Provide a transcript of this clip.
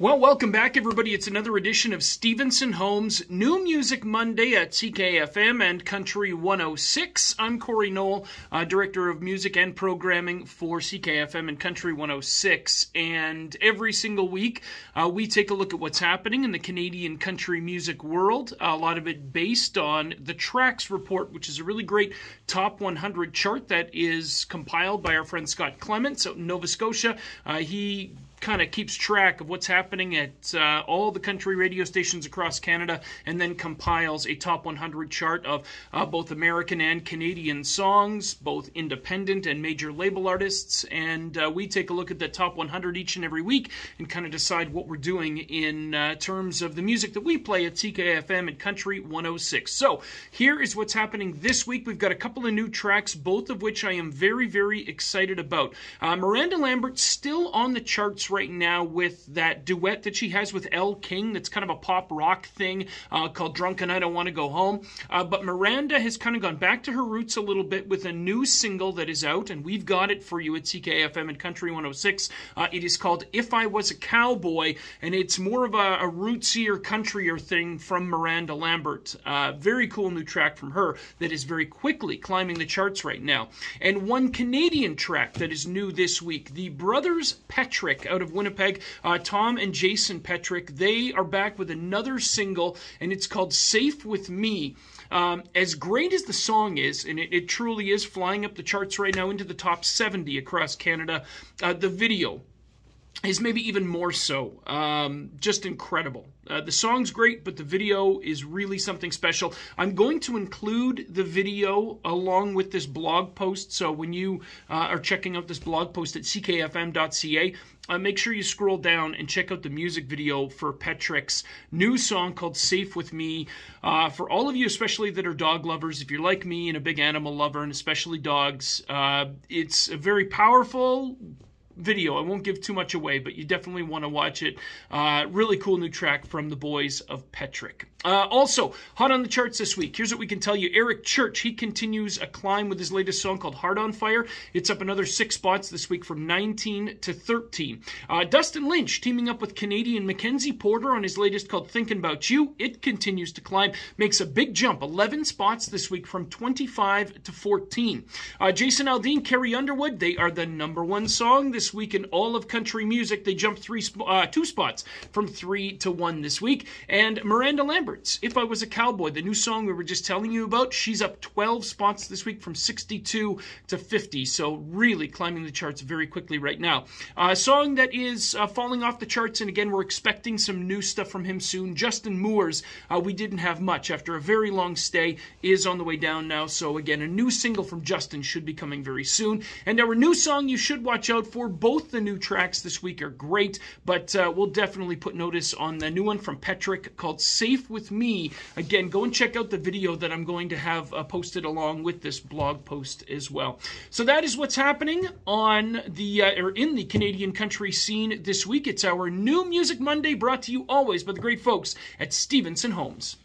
Well, welcome back, everybody. It's another edition of Stevenson Homes New Music Monday at CKFM and Country 106. I'm Cory Noel, uh, Director of Music and Programming for CKFM and Country 106. And every single week, uh, we take a look at what's happening in the Canadian country music world. A lot of it based on the Tracks Report, which is a really great top 100 chart that is compiled by our friend Scott Clements out in Nova Scotia. Uh, he kind of keeps track of what's happening at uh, all the country radio stations across Canada and then compiles a top 100 chart of uh, both American and Canadian songs, both independent and major label artists. And uh, we take a look at the top 100 each and every week and kind of decide what we're doing in uh, terms of the music that we play at CKFM and Country 106. So here is what's happening this week. We've got a couple of new tracks, both of which I am very, very excited about. Uh, Miranda Lambert still on the charts right now with that duet that she has with Elle King. That's kind of a pop rock thing uh, called Drunk and I Don't Want to Go Home. Uh, but Miranda has kind of gone back to her roots a little bit with a new single that is out, and we've got it for you at CKFM and Country 106. Uh, it is called If I Was a Cowboy, and it's more of a, a rootsier, countryer thing from Miranda Lambert. Uh, very cool new track from her that is very quickly climbing the charts right now. And one Canadian track that is new this week, the Brothers Petric out of Winnipeg, uh, Tom and Jason Petric, they are back with another single, and it's called Safe With Me. Um, as great as the song is, and it, it, truly is flying up the charts right now into the top 70 across Canada, uh, the video is maybe even more so. Um, just incredible. Uh, the song's great, but the video is really something special. I'm going to include the video along with this blog post. So when you uh, are checking out this blog post at ckfm.ca, uh, make sure you scroll down and check out the music video for Petric's new song called Safe With Me. Uh, for all of you, especially that are dog lovers, if you're like me and a big animal lover, and especially dogs, uh, it's a very powerful, video. I won't give too much away, but you definitely want to watch it. Uh, really cool new track from the boys of Petric. Uh, also, hot on the charts this week. Here's what we can tell you. Eric Church, he continues a climb with his latest song called Heart on Fire. It's up another six spots this week from 19 to 13. Uh, Dustin Lynch teaming up with Canadian Mackenzie Porter on his latest called Thinking About You. It continues to climb, makes a big jump, 11 spots this week from 25 to 14. Uh, Jason Aldean, Carrie Underwood, they are the number one song this week in all of country music. They jumped three, uh, two spots from three to one this week. And Miranda Lambert's If I Was a Cowboy, the new song we were just telling you about, she's up 12 spots this week from 62 to 50. So really climbing the charts very quickly right now. Uh, a song that is uh, falling off the charts, and again, we're expecting some new stuff from him soon. Justin Moore's, uh, we didn't have much after a very long stay, is on the way down now. So again, a new single from Justin should be coming very soon. And our new song you should watch out for both the new tracks this week are great, but uh, we'll definitely put notice on the new one from Petric called Safe With Me. Again, go and check out the video that I'm going to have uh, posted along with this blog post as well. So that is what's happening on the uh, or in the Canadian country scene this week. It's our new Music Monday brought to you always by the great folks at Stevenson Homes.